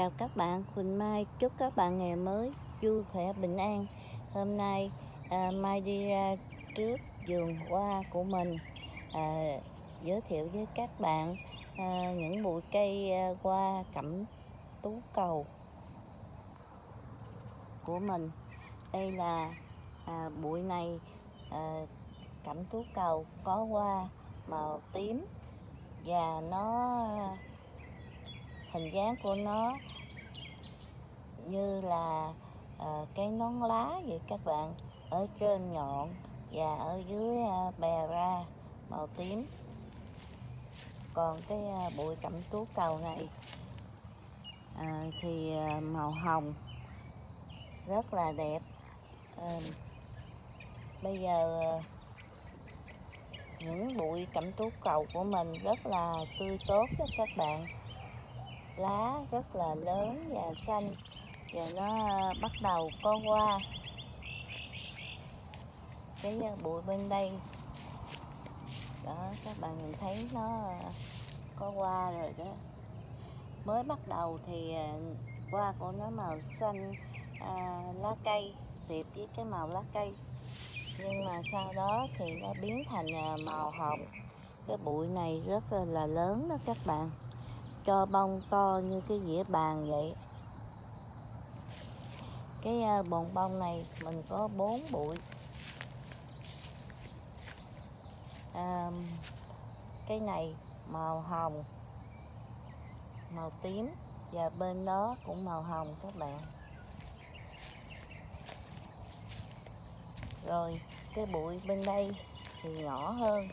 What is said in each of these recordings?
Chào các bạn, Quỳnh Mai chúc các bạn ngày mới vui khỏe bình an. Hôm nay à, Mai đi ra trước vườn hoa của mình à, giới thiệu với các bạn à, những bụi cây à, hoa cẩm tú cầu của mình. Đây là à, bụi này à, cẩm tú cầu có hoa màu tím và nó hình dáng của nó như là uh, cái nón lá vậy các bạn ở trên nhọn và ở dưới uh, bè ra màu tím. Còn cái uh, bụi cẩm tú cầu này à, thì màu hồng rất là đẹp. À, bây giờ những bụi cẩm tú cầu của mình rất là tươi tốt đó các bạn lá rất là lớn và xanh. Và nó ờ, bắt đầu có hoa. Cái ờ, bụi bên đây. Đó các bạn nhìn thấy nó ờ, có hoa rồi đó. Mới bắt đầu thì hoa của nó màu xanh à, lá cây tiệp với cái màu lá cây. Nhưng mà sau đó thì nó biến thành màu hồng. Cái bụi này rất là lớn đó các bạn cho bông to như cái dĩa bàn vậy. Cái ờ, bồn bông này mình có bốn bụi. À, cái này màu hồng màu tím và bên đó cũng màu hồng các bạn. Rồi cái bụi bên đây thì nhỏ hơn.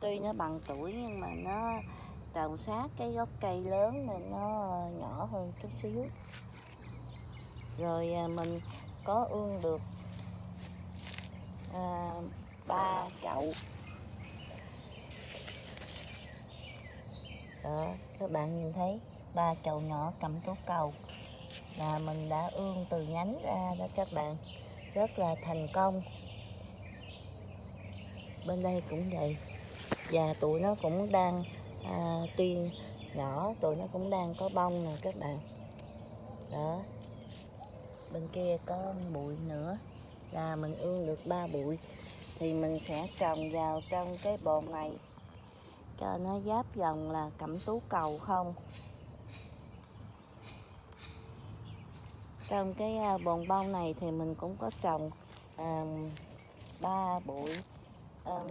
Tuy nó bằng tuổi nhưng mà nó trồng sát cái gốc cây lớn mà nó nhỏ hơn chút xíu. Rồi à, mình có ương được à, ba chậu. Đó các bạn nhìn thấy ba chậu nhỏ cầm tố cầu là mình đã ương từ nhánh ra đó các bạn. Rất là thành công. Bên đây cũng vậy và tụi nó cũng đang à, tuy nhỏ tụi nó cũng đang có bông nè các bạn. Đó. Bên kia có bụi nữa. Là mình ương được ba bụi. Thì mình sẽ trồng vào trong cái bồn này. Cho nó giáp dòng là cẩm tú cầu không? Trong cái à, bồn bông này thì mình cũng có trồng à, ba um, bụi à, um,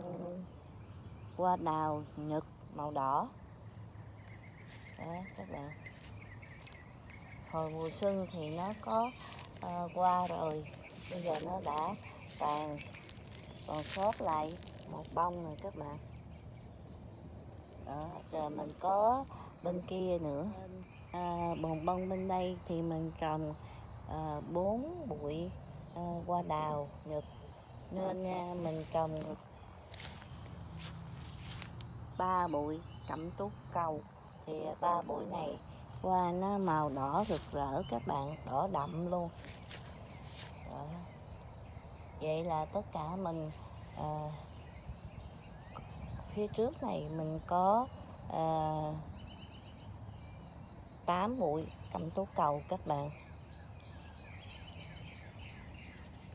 hoa đào nhật màu đỏ. Đó các bạn. Hồi mùa xuân thì nó có uh, qua rồi. Bây giờ nó đã tàn còn sót lại một bông rồi các bạn. Đó rồi mình có bên kia nữa. À, bồn bông bên đây thì mình trồng ờ, bốn à, bụi à, hoa đào nhật. Nên à, mình trồng ba bụi cẩm tú cầu. Thì ba bụi này qua nó màu đỏ rực rỡ các bạn đỏ đậm luôn. Đó. vậy là tất cả mình à, phía trước này mình có ờ, à, 8 bụi cẩm tú cầu các bạn.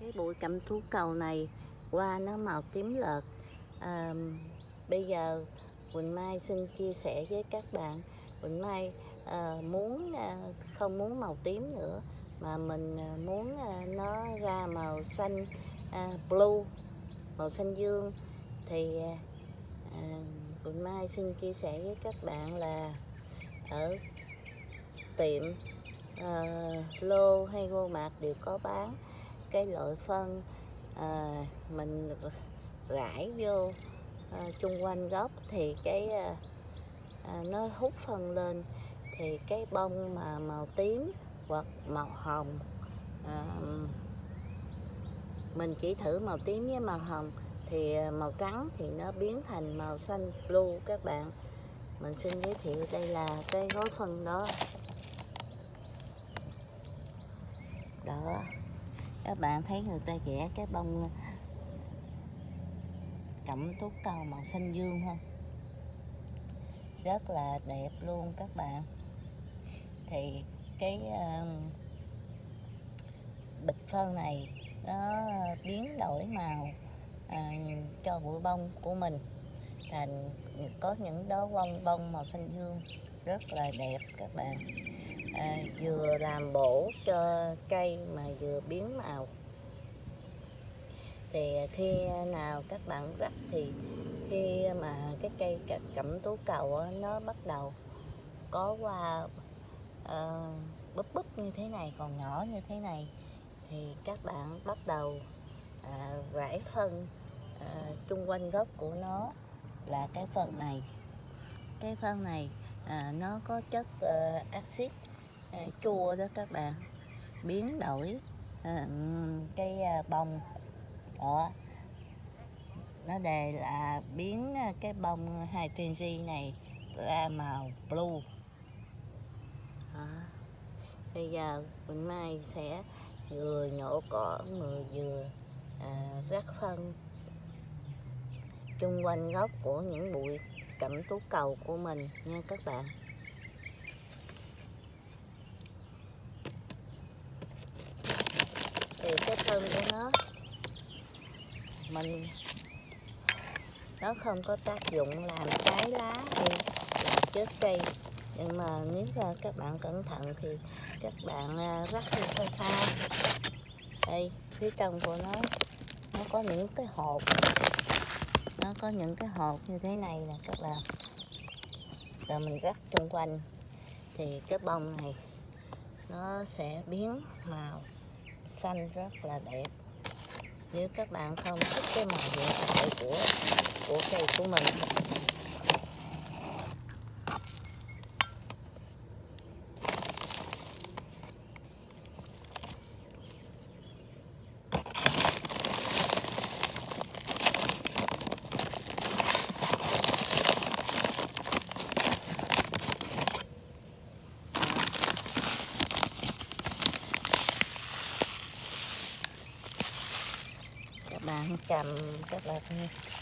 Cái bụi cẩm tú cầu này qua nó màu tím lợt. À, bây giờ Quỳnh Mai xin chia sẻ với các bạn. Quỳnh Mai à, muốn à, không muốn màu tím nữa mà mình à, muốn à, nó ra màu xanh à, blue màu xanh dương. Thì à, Quỳnh Mai xin chia sẻ với các bạn là ở tiệm à, lô hay gô mạc đều có bán. Cái loại phân à, mình rải vô à, chung quanh gốc thì cái à, à, nó hút phân lên. Thì cái bông mà màu tím hoặc màu hồng à, mình chỉ thử màu tím với màu hồng thì màu trắng thì nó biến thành màu xanh blue các bạn. Mình xin giới thiệu đây là cái gói phân đó. Đó các bạn thấy người ta vẽ cái bông cẩm tú cầu màu xanh dương không? Rất là đẹp luôn các bạn. Thì cái uh, bịch phân này nó biến đổi màu à, cho bụi bông của mình thành có những đó bông bông màu xanh dương. Rất là đẹp các bạn. À, vừa làm bổ cho cây mà vừa biến màu thì khi nào các bạn rắc thì khi mà cái cây cẩm tú cầu nó bắt đầu có qua uh, ờ, búp búp như thế này còn nhỏ như thế này thì các bạn bắt đầu uh, rải phân à, chung quanh gốc của nó là cái phần này. Cái phân này uh, nó có chất uh, axit uh, chua đó các bạn. Biến đổi uh, cái uh, bông đó nó đề là biến ờ, cái bông hydrangea này ra màu blue. Đó. bây giờ Quỳnh Mai sẽ vừa nhổ cỏ người vừa à, rắc phân chung quanh gốc của những bụi cẩm tú cầu của mình nha các bạn. Thì cái thân của nó mình. Nó không có tác dụng làm trái lá hay làm chết cây. Nhưng mà nếu mà các bạn cẩn thận thì các bạn à, rắc đi xa xa. Đây, phía trong của nó nó có những cái hộp nó có những cái hộp như thế này nè các bạn. Rồi mình rắc xung quanh. Thì cái bông này nó sẽ biến màu xanh rất là đẹp nếu các bạn không thích cái màu hiện tại của của cây của mình bạn chầm các bạn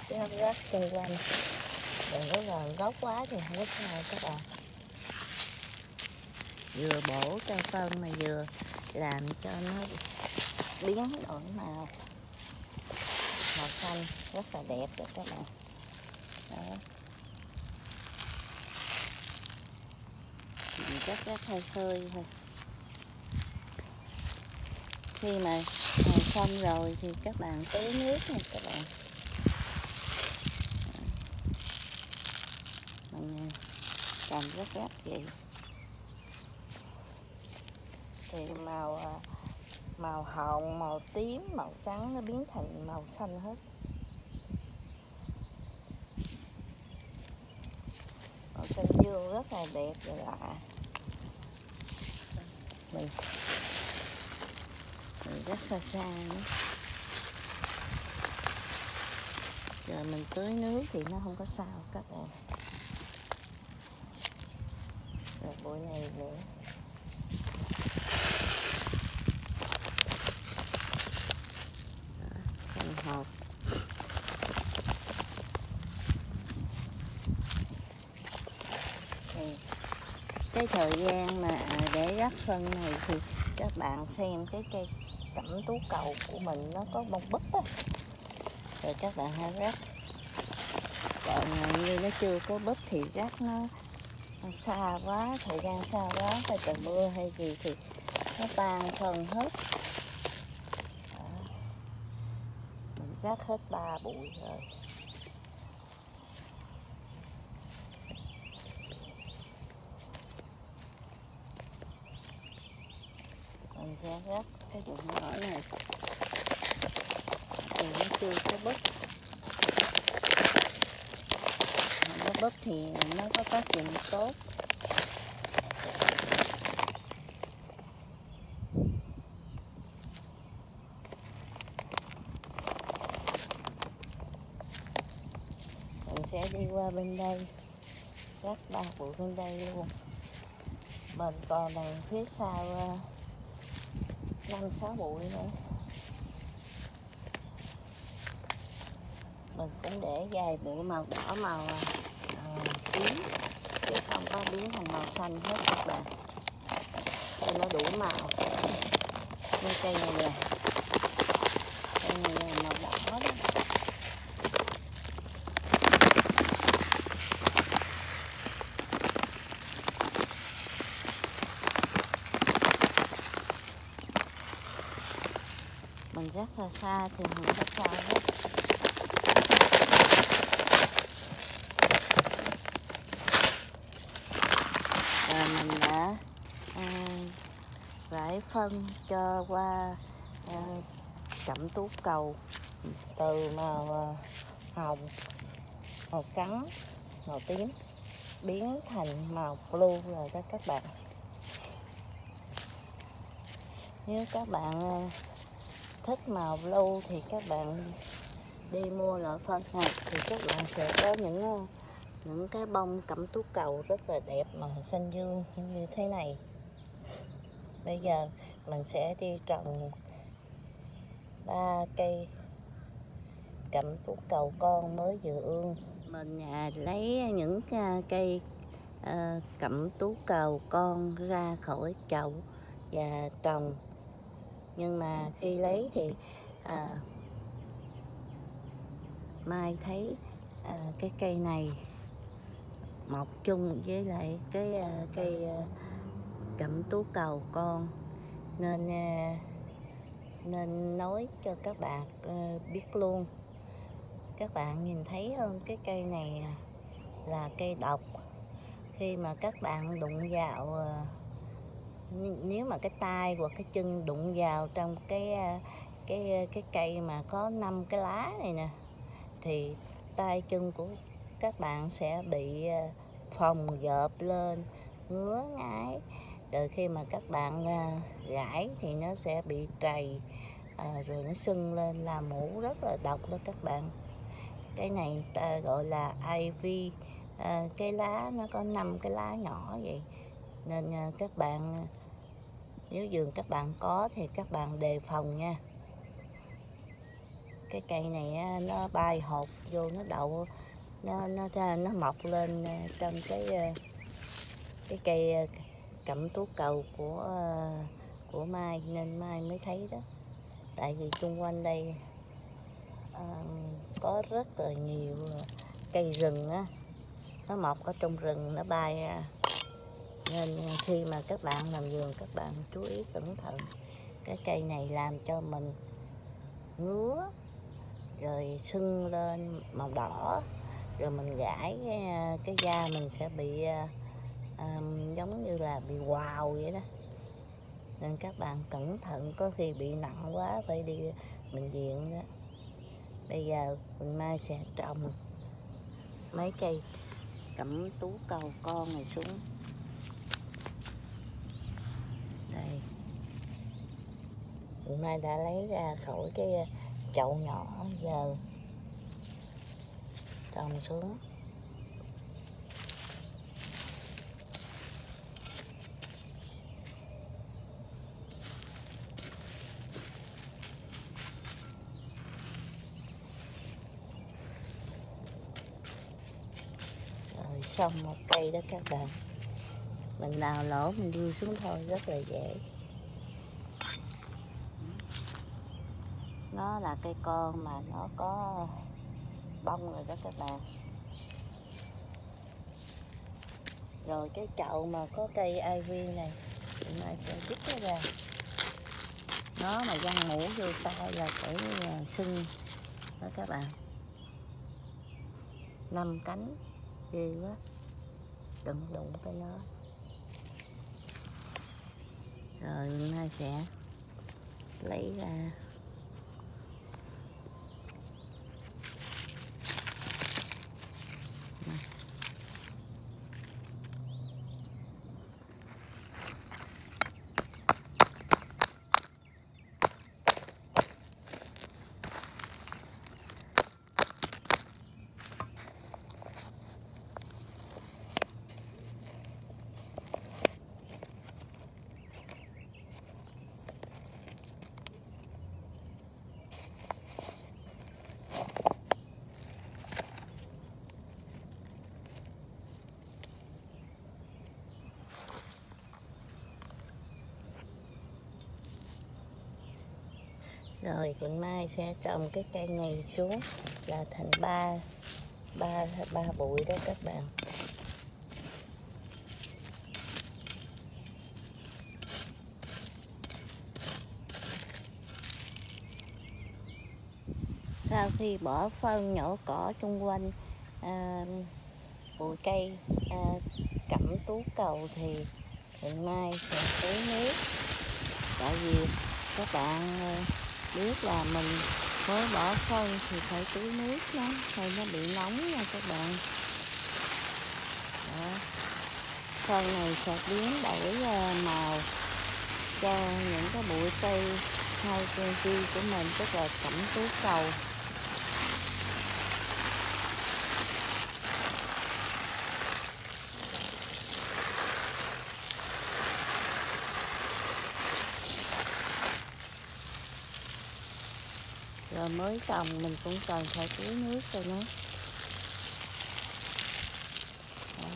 rắc rắc xung quanh. Đừng có là gốc quá thì không có sao các bạn. Vừa bổ cho phân mà vừa làm cho nó biến đổi màu. Màu xanh, rất là đẹp rồi các bạn. Đó. Mình rất rất hơi khơi thôi. Khi mà xong rồi thì các bạn tưới nước nha các bạn. Mình làm rất rất vậy. Thì màu à, màu hồng, màu tím, màu trắng nó biến thành màu xanh hết. Màu xanh dương rất là đẹp và lạ mình Ừ, rất xa xa nữa. Giờ mình tưới nước thì nó không có sao các bạn. Rồi buổi này nữa xanh hộp ừ, cái thời gian mà để rắc phân này thì các bạn xem cái cây cẩm tú cầu của mình nó có bông búp á. Rồi các bạn hãy rác, còn như nó chưa có búp thì rác nó xa quá thời gian xa quá hay trời mưa hay gì thì nó tan phần hết. Đó. mình rác hết ba bụi rồi. Mình sẽ rác cái dụng ở này thì nó chưa có bớt, nó bớt thì nó có tác dụng tốt. Mình sẽ đi qua bên đây. Rắc ba bụi bên đây luôn. Mình còn đằng phía sau à, năm sáu bụi nữa. Mình cũng để vài bụi màu đỏ màu à, à tím. Chứ không có biến thành màu xanh hết các bạn. Cho nó đủ màu. Như cây này nè. Cây này nè màu đỏ đó mình rất là xa thì mình rất xa đó và mình đã à, rải phân cho qua ờ, uh, cẩm tú cầu từ màu ờ, hồng màu trắng màu tím biến thành màu blue rồi đó các bạn. Nếu các bạn thích màu blue thì các bạn đi mua loại phân này thì các bạn sẽ có những những cái bông cẩm tú cầu rất là đẹp màu xanh dương như thế này. Bây giờ mình sẽ đi trồng ba cây cẩm tú cầu con mới vừa ương mình à, lấy những à, cây à, cẩm tú cầu con ra khỏi chậu và trồng nhưng mà khi lấy thì à, mai thấy à, cái cây này mọc chung với lại cái à, cây à, cẩm tú cầu con. Nên à, nên nói cho các bạn à, biết luôn. Các bạn nhìn thấy hơn cái cây này là cây độc. Khi mà các bạn đụng vào à, nếu mà cái tay hoặc cái chân đụng vào trong cái cái cái cây mà có năm cái lá này nè thì tay chân của các bạn sẽ bị phòng phồng dợp lên ngứa ngáy. Rồi khi mà các bạn gãi thì nó sẽ bị trầy à, rồi nó sưng lên là mũ rất là độc đó các bạn. Cái này ta gọi là ivy à, cái lá nó có năm cái lá nhỏ vậy. Nên à, các bạn nếu vườn các bạn có thì các bạn đề phòng nha. Cái cây này nó bay hột vô nó đậu nó nó ra nó mọc lên ờ, trong cái ờ, cái cây ờ, cẩm tú cầu của của mai nên mai mới thấy đó. Tại vì xung quanh đây à, có rất là nhiều cây rừng á. Nó mọc ở trong rừng nó bay nên khi mà các bạn làm vườn các bạn chú ý cẩn thận. Cái cây này làm cho mình ngứa rồi sưng lên màu đỏ rồi mình gãi cái, cái da mình sẽ bị à, um, giống như là bị quào vậy đó. Nên các bạn cẩn thận có khi bị nặng quá phải đi bệnh viện đó. Bây giờ mình mai sẽ trồng mấy cây cẩm tú cầu con này xuống đây hôm mai đã lấy ra khỏi cái ờ, chậu nhỏ, giờ trồng xuống. Rồi xong một cây đó các bạn mình đào lỗ, mình đưa xuống thôi, rất là dễ. Nó là cây con mà nó có bông rồi đó các bạn. Rồi cái chậu mà có cây ivy này, thì mai sẽ rút nó ra. Nó mà văng mũ vô tay là phải à, sưng. Đó các bạn. Năm cánh ghê quá. Đừng đụng tới nó rồi mai sẽ lấy ra. Rồi Quỳnh Mai sẽ trồng cái cây này xuống là thành ba ba ba bụi đó các bạn. Sau khi bỏ phân nhổ cỏ xung quanh à, bụi cây à, cẩm tú cầu thì Quỳnh Mai sẽ tưới nước. Tại vì các bạn à, biết là mình mới bỏ phân thì phải tưới nước nó hay nó bị nóng nha các bạn Đó. phân này sẽ biến đổi ờ, màu cho những cái bụi cây hai cây của mình, tức là cẩm tú cầu rồi mới trồng mình cũng cần phải tưới nước cho nó Đó.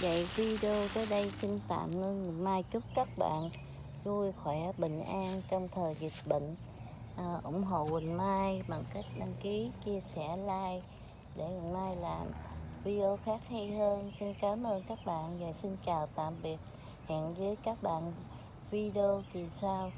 Vậy video tới đây xin tạm ngưng. Mai chúc các bạn vui khỏe bình an trong thời dịch bệnh. À, ủng hộ Quỳnh Mai bằng cách đăng ký chia sẻ like để Quỳnh Mai làm video khác hay hơn. Xin cảm ơn các bạn và xin chào tạm biệt. Hẹn với các bạn video kỳ sau.